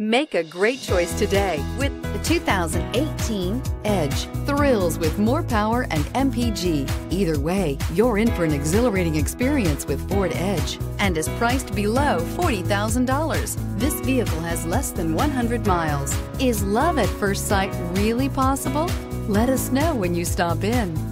Make a great choice today with the 2018 Edge. Thrills with more power and MPG. Either way, you're in for an exhilarating experience with Ford Edge and is priced below $40,000. This vehicle has less than 100 miles. Is love at first sight really possible? Let us know when you stop in.